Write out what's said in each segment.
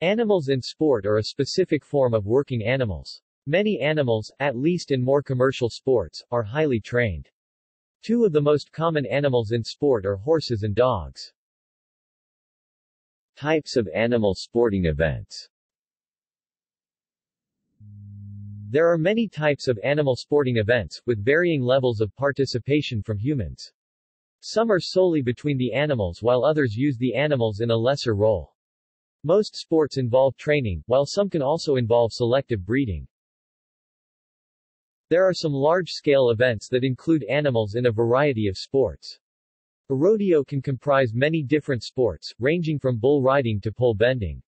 Animals in sport are a specific form of working animals. Many animals, at least in more commercial sports, are highly trained. Two of the most common animals in sport are horses and dogs. Types of animal sporting events There are many types of animal sporting events, with varying levels of participation from humans. Some are solely between the animals while others use the animals in a lesser role. Most sports involve training, while some can also involve selective breeding. There are some large-scale events that include animals in a variety of sports. A rodeo can comprise many different sports, ranging from bull riding to pole bending.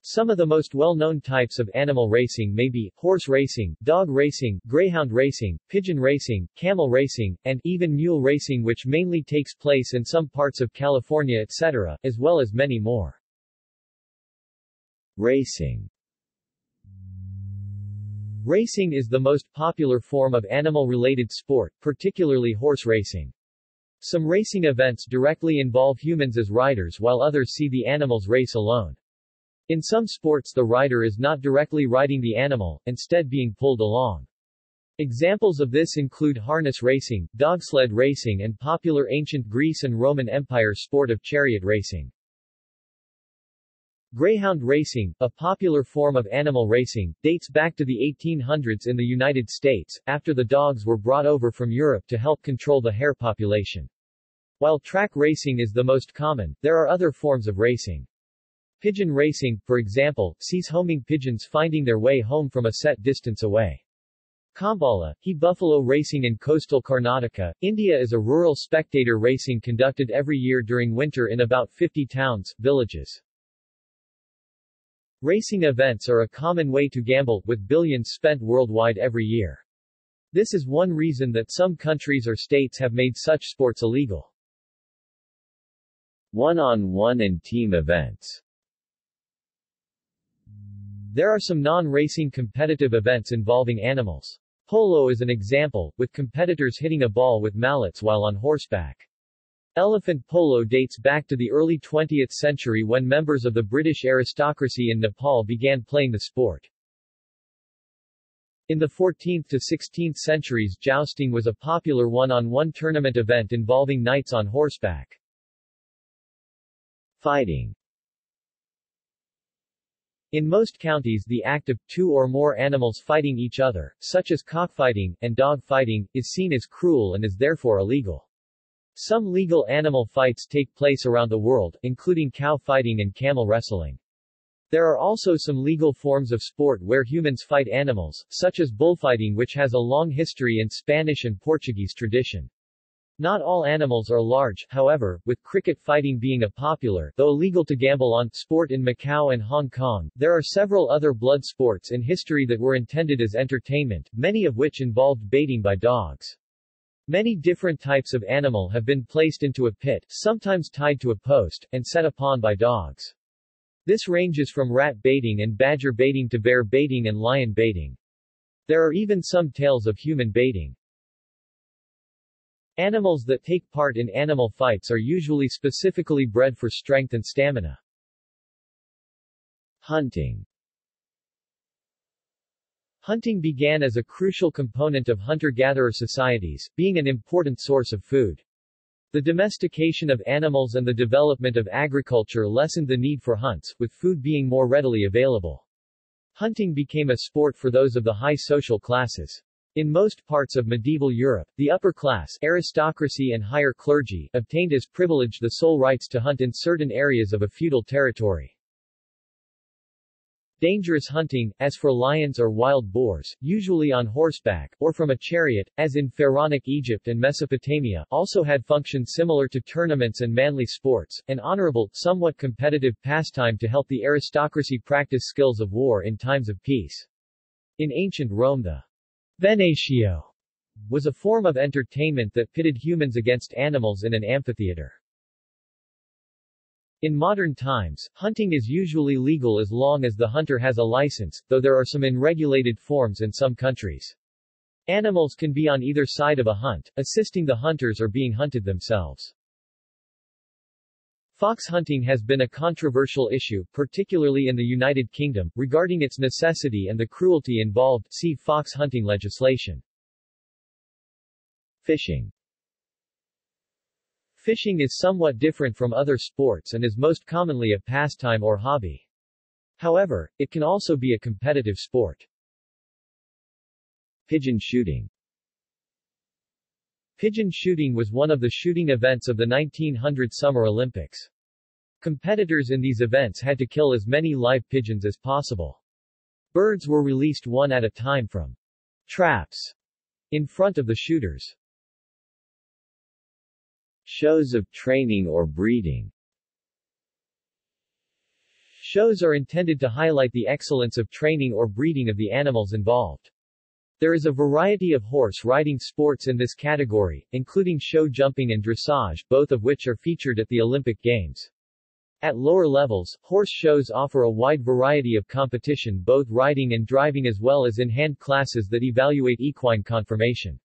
Some of the most well-known types of animal racing may be, horse racing, dog racing, greyhound racing, pigeon racing, camel racing, and even mule racing which mainly takes place in some parts of California etc., as well as many more. Racing Racing is the most popular form of animal-related sport, particularly horse racing. Some racing events directly involve humans as riders while others see the animals race alone. In some sports the rider is not directly riding the animal, instead being pulled along. Examples of this include harness racing, dogsled racing and popular ancient Greece and Roman Empire sport of chariot racing. Greyhound racing, a popular form of animal racing, dates back to the 1800s in the United States, after the dogs were brought over from Europe to help control the hare population. While track racing is the most common, there are other forms of racing. Pigeon racing, for example, sees homing pigeons finding their way home from a set distance away. Kambala, he buffalo racing in coastal Karnataka, India is a rural spectator racing conducted every year during winter in about 50 towns, villages. Racing events are a common way to gamble, with billions spent worldwide every year. This is one reason that some countries or states have made such sports illegal. One-on-one -on -one and team events There are some non-racing competitive events involving animals. Polo is an example, with competitors hitting a ball with mallets while on horseback. Elephant polo dates back to the early 20th century when members of the British aristocracy in Nepal began playing the sport. In the 14th to 16th centuries jousting was a popular one-on-one -on -one tournament event involving knights on horseback. Fighting in most counties the act of two or more animals fighting each other, such as cockfighting, and dog fighting, is seen as cruel and is therefore illegal. Some legal animal fights take place around the world, including cow fighting and camel wrestling. There are also some legal forms of sport where humans fight animals, such as bullfighting which has a long history in Spanish and Portuguese tradition. Not all animals are large, however, with cricket fighting being a popular, though illegal to gamble on, sport in Macau and Hong Kong. There are several other blood sports in history that were intended as entertainment, many of which involved baiting by dogs. Many different types of animal have been placed into a pit, sometimes tied to a post, and set upon by dogs. This ranges from rat baiting and badger baiting to bear baiting and lion baiting. There are even some tales of human baiting. Animals that take part in animal fights are usually specifically bred for strength and stamina. Hunting Hunting began as a crucial component of hunter-gatherer societies, being an important source of food. The domestication of animals and the development of agriculture lessened the need for hunts, with food being more readily available. Hunting became a sport for those of the high social classes. In most parts of medieval Europe, the upper class aristocracy and higher clergy obtained as privilege the sole rights to hunt in certain areas of a feudal territory. Dangerous hunting, as for lions or wild boars, usually on horseback, or from a chariot, as in Pharaonic Egypt and Mesopotamia, also had functions similar to tournaments and manly sports, an honorable, somewhat competitive pastime to help the aristocracy practice skills of war in times of peace. In ancient Rome the venatio was a form of entertainment that pitted humans against animals in an amphitheater. In modern times, hunting is usually legal as long as the hunter has a license, though there are some unregulated forms in some countries. Animals can be on either side of a hunt, assisting the hunters or being hunted themselves. Fox hunting has been a controversial issue, particularly in the United Kingdom, regarding its necessity and the cruelty involved see fox hunting legislation. Fishing Fishing is somewhat different from other sports and is most commonly a pastime or hobby. However, it can also be a competitive sport. Pigeon shooting Pigeon shooting was one of the shooting events of the 1900 Summer Olympics. Competitors in these events had to kill as many live pigeons as possible. Birds were released one at a time from traps in front of the shooters. Shows of training or breeding Shows are intended to highlight the excellence of training or breeding of the animals involved. There is a variety of horse riding sports in this category, including show jumping and dressage, both of which are featured at the Olympic Games. At lower levels, horse shows offer a wide variety of competition both riding and driving as well as in hand classes that evaluate equine conformation.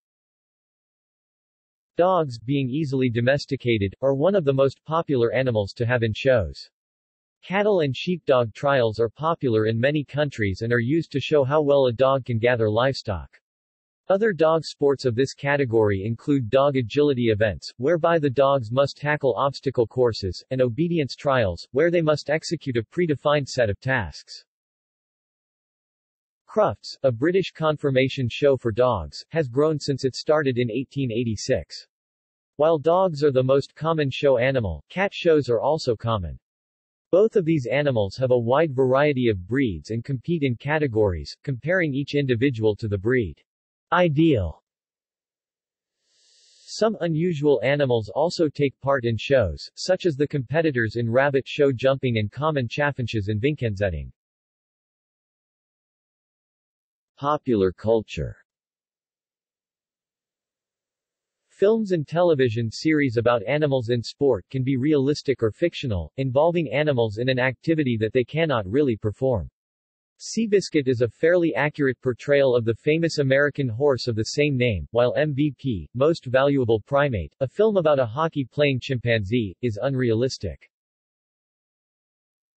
Dogs, being easily domesticated, are one of the most popular animals to have in shows. Cattle and sheepdog trials are popular in many countries and are used to show how well a dog can gather livestock. Other dog sports of this category include dog agility events, whereby the dogs must tackle obstacle courses, and obedience trials, where they must execute a predefined set of tasks. Crufts, a British conformation show for dogs, has grown since it started in 1886. While dogs are the most common show animal, cat shows are also common. Both of these animals have a wide variety of breeds and compete in categories, comparing each individual to the breed. Ideal Some unusual animals also take part in shows, such as the competitors in rabbit show jumping and common chaffinches in Vinkenzetting. Popular culture Films and television series about animals in sport can be realistic or fictional, involving animals in an activity that they cannot really perform. Seabiscuit is a fairly accurate portrayal of the famous American horse of the same name, while MVP, Most Valuable Primate, a film about a hockey-playing chimpanzee, is unrealistic.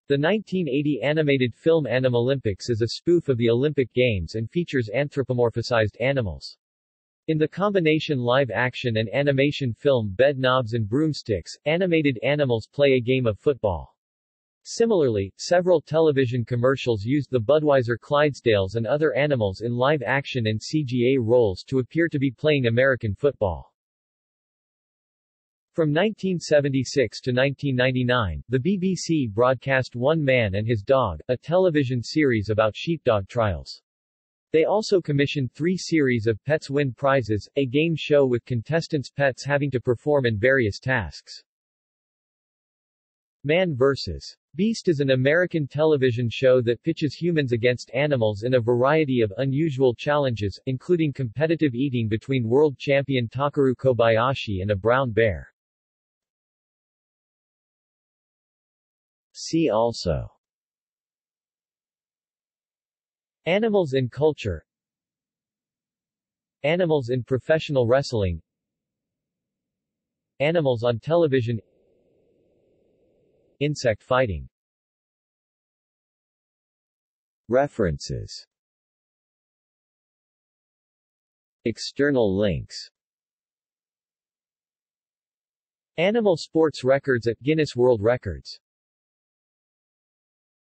The 1980 animated film Animalympics is a spoof of the Olympic Games and features anthropomorphized animals. In the combination live-action and animation film Bedknobs and Broomsticks, animated animals play a game of football. Similarly, several television commercials used the Budweiser Clydesdales and other animals in live-action and CGI roles to appear to be playing American football. From 1976 to 1999, the BBC broadcast One Man and His Dog, a television series about sheepdog trials. They also commissioned three series of Pets Win Prizes, a game show with contestants' pets having to perform in various tasks. Man vs. Beast is an American television show that pitches humans against animals in a variety of unusual challenges, including competitive eating between world champion Takeru Kobayashi and a brown bear. See also Animals in culture. Animals in professional wrestling. Animals on television. Insect fighting. References. External links. Animal sports records at Guinness World Records